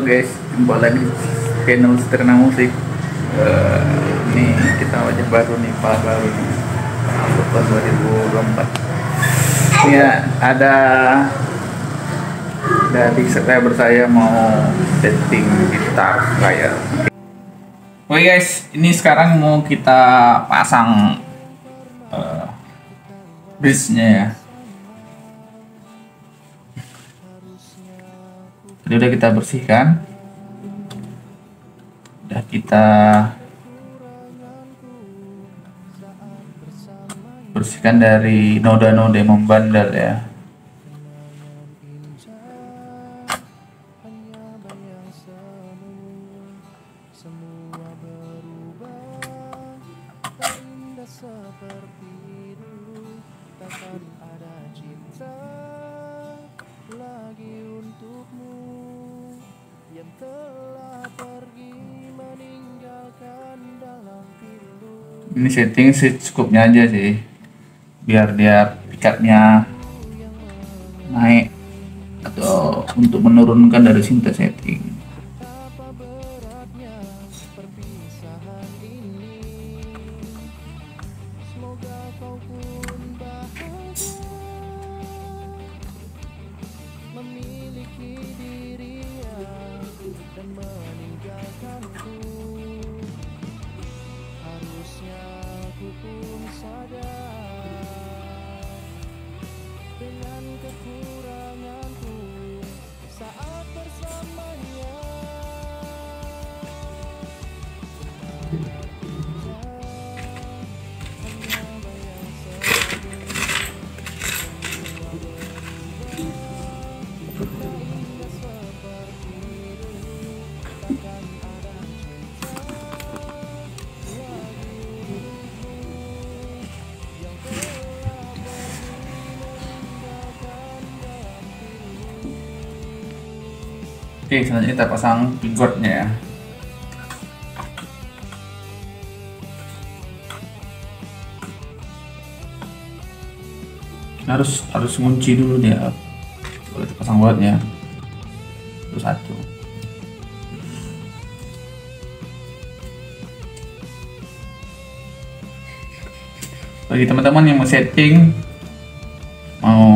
Guys, jumpa lagi channel Seterna Musik. Eh, ini kita wajah baru nih, pak baru nih. Tahun 2024. Ini ya, ada dari subscriber saya mau setting gitar saya. Oke guys, ini sekarang mau kita pasang uh, bridge-nya ya. Tadi udah kita bersihkan. Udah kita bersihkan dari noda-noda membandel ya. lagi untukmu yang telah pergi meninggalkan dalam pilu Ini setting secukupnya aja sih, biar dia pikatnya naik atau untuk menurunkan dari cinta setting. Memiliki dirinya dan meninggalkanku. Harusnya aku pun sadar dengan kekuranganku saat bersamanya Oke, selanjutnya kita pasang pivotnya ya. Harus harus ngunci dulu dia. Boleh pasang buatnya. Itu satu. Bagi teman-teman yang mau setting mau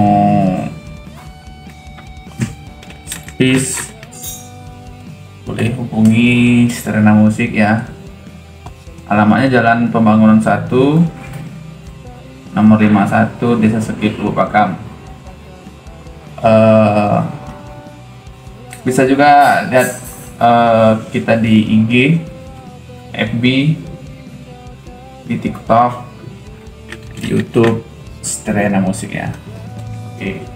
please hubungi Serena Musik ya. Alamatnya Jalan Pembangunan 1 nomor 51 Desa Sekip Pakam Eh, bisa juga lihat eh, kita di IG FB di TikTok di YouTube Serena Musik ya. Oke. agar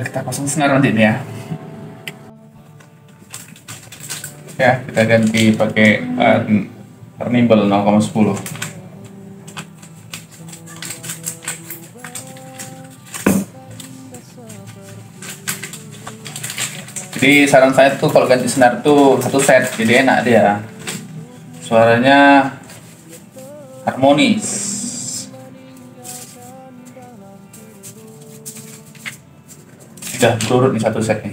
Nah, kita pasang senar nanti ya. Ya kita ganti pakai uh, turnable 0,10 jadi saran saya tuh kalau ganti senar tuh satu set jadi enak dia. Suaranya harmonis Sudah turun nih satu set nih.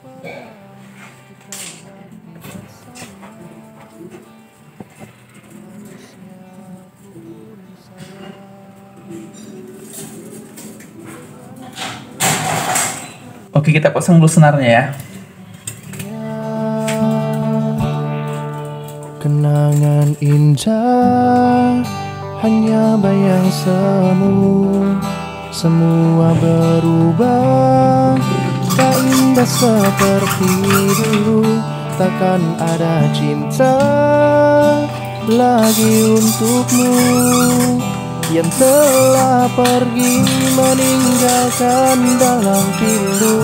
Oke, kita pasang dulu senarnya ya. Kenangan indah hanya bayang semu Semua berubah indah seperti dulu Takkan ada cinta lagi untukmu. Yang telah pergi meninggalkan dalam pilu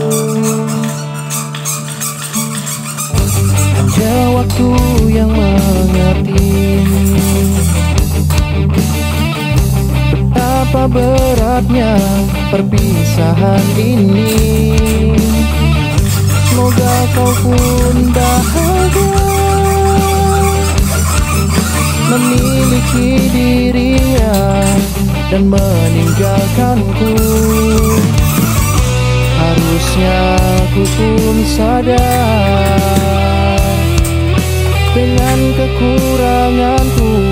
Hanya waktu yang mengerti. Betapa beratnya perpisahan ini Semoga kau pun bahagia. Memiliki dirinya Dan meninggalkanku. Harusnya ku pun sadar Dengan kekuranganku